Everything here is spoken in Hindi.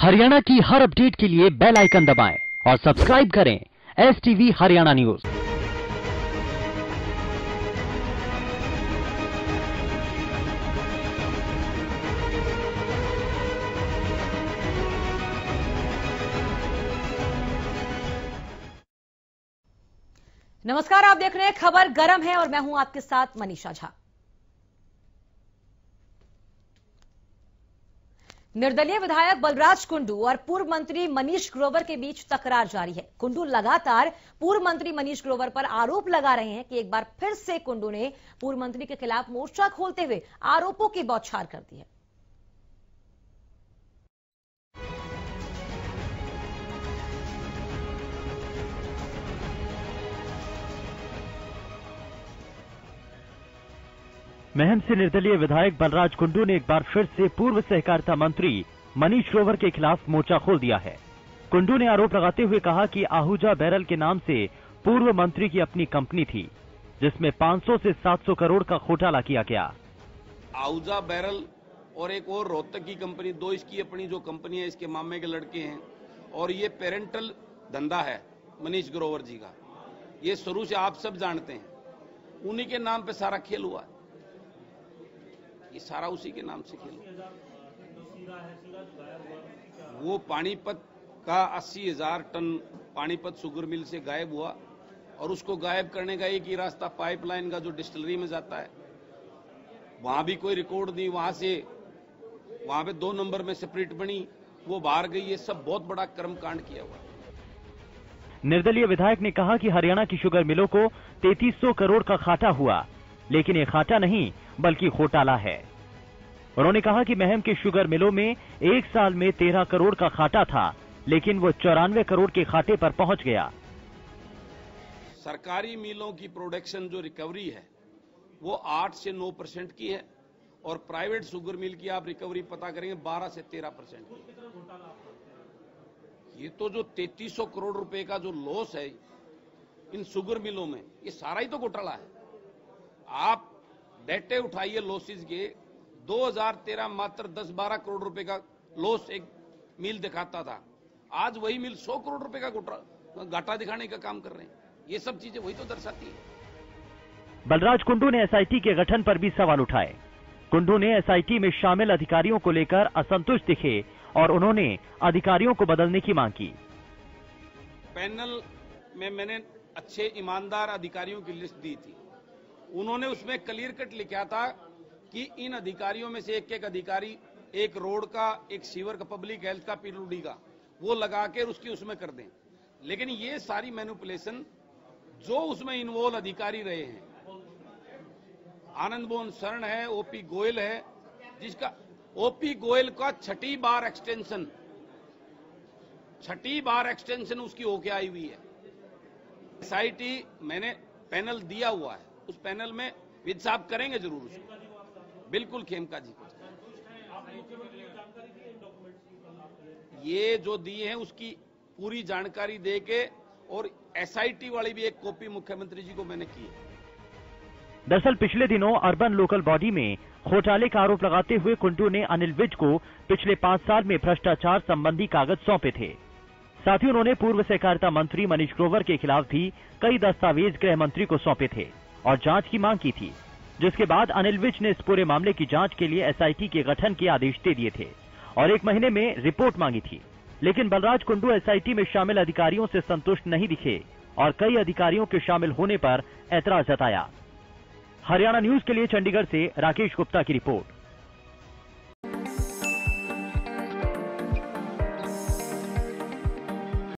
हरियाणा की हर अपडेट के लिए बेल आइकन दबाएँ और सब्सक्राइब करें एस टीवी हरियाणा न्यूज़। नमस्कार, आप देख रहे हैं खबर गरम है और मैं हूँ आपके साथ मनीषा झा। निर्दलीय विधायक बलराज कुंडू और पूर्व मंत्री मनीष ग्रोवर के बीच तकरार जारी है। कुंडू लगातार पूर्व मंत्री मनीष ग्रोवर पर आरोप लगा रहे हैं कि एक बार फिर से कुंडू ने पूर्व मंत्री के खिलाफ मोर्चा खोलते हुए आरोपों की बौछार कर दी है। महम से निर्दलीय विधायक बलराज कुंडू ने एक बार फिर से पूर्व सहकारिता मंत्री मनीष ग्रोवर के खिलाफ मोर्चा खोल दिया है। कुंडू ने आरोप लगाते हुए कहा कि आहूजा बैरल के नाम से पूर्व मंत्री की अपनी कंपनी थी, जिसमें 500 से 700 करोड़ का घोटाला किया गया। आहूजा बैरल और एक और रोहतक की कंपनी, दो इसकी अपनी जो कंपनी है, इसके मामे के लड़के हैं, और ये पेरेंटल धंधा है मनीष ग्रोवर जी का। ये शुरू से आप सब जानते हैं। उन्हीं के नाम पे सारा खेल हुआ है। ये सारा उसी के नाम से खेल। वो पानीपत का अस्सी हज़ार टन पानीपत शुगर मिल से गायब हुआ और उसको गायब करने का एक ही रास्ता पाइपलाइन का जो डिस्टिलरी में जाता है, वहाँ भी कोई रिकॉर्ड नहीं, वहाँ से, वहाँ पे दो नंबर में सेपरेट बनी, वो बाहर गई, ये सब बहुत बड़ा कर्म कांड किया हुआ निर्दलीय विधायक ने कहा कि हरियाणा की शुगर मिलों को 3300 करोड़ का खाटा हुआ। लेकिन ये खाटा नहीं, बल्कि घोटाला है। उन्होंने कहा कि महम के शुगर मिलों में एक साल में तेरह करोड़ का खाटा था, लेकिन वो चौरानवे करोड़ के खाते पर पहुँच गया। सरकारी मिलों की प्रोडक्शन जो रिकवरी है, वो आठ से नौ परसेंट की है, और प्राइवेट शुगर मिल की आप रिकवरी पता करेंगे, बारह से तेरह परसेंट की। ये तो जो तैतीस करोड़ रुपए का जो लॉस है, इन शुगर मिलों में, ये सारा ही तो घोटाला है। आप डेटे उठाइए लॉसेज के। 2013 मात्र 10-12 करोड़ रुपए का लॉस एक मिल दिखाता था। आज वही मिल 100 करोड़ रुपए का घाटा दिखाने का काम कर रहे हैं। ये सब चीज़ें वही तो दर्शाती है। बलराज कुंडू ने एसआईटी के गठन पर भी सवाल उठाए। कुंडू ने एसआईटी में शामिल अधिकारियों को लेकर असंतुष्ट दिखे और उन्होंने अधिकारियों को बदलने की मांग की। पैनल में मैंने अच्छे ईमानदार अधिकारियों की लिस्ट दी थी। उन्होंने उसमें क्लियर कट लिखा था कि इन अधिकारियों में से एक एक अधिकारी, एक रोड का, एक सीवर का पब्लिक हेल्थ का पीडब्ल्यूडी का, वो लगा के उसकी उसमें कर दें। लेकिन ये सारी मैनुपुलेशन जो उसमें इन्वॉल्व अधिकारी रहे हैं, आनंद मोहन शरण है ओपी गोयल है, जिसका ओपी गोयल का छठी बार एक्सटेंशन छठी बार एक्सटेंशन उसकी होके आई हुई है। एसआईटी मैंने पैनल दिया हुआ है। उस पैनल में विद साहब करेंगे ज़रूर उसको बिल्कुल खेमका जी को। ये जो दिए हैं उसकी पूरी जानकारी दे के और एसआईटी वाली भी एक कॉपी मुख्यमंत्री जी को मैंने की है। दरअसल पिछले दिनों अर्बन लोकल बॉडी में घोटाले का आरोप लगाते हुए कुंटू ने अनिल विज को पिछले पाँच साल में भ्रष्टाचार संबंधी कागज़ सौंपे थे। साथ ही उन्होंने पूर्व सहकारिता मंत्री मनीष ग्रोवर के खिलाफ भी कई दस्तावेज़ गृह मंत्री को सौंपे थे। और जाँच की मांग की थी, जिसके बाद अनिल विज ने इस पूरे मामले की जाँच के लिए एसआईटी के गठन के आदेश दे दिए थे और एक महीने में रिपोर्ट मांगी थी। लेकिन बलराज कुंडू एसआईटी में शामिल अधिकारियों से संतुष्ट नहीं दिखे और कई अधिकारियों के शामिल होने पर ऐतराज जताया। हरियाणा न्यूज़ के लिए चंडीगढ़ से राकेश गुप्ता की रिपोर्ट।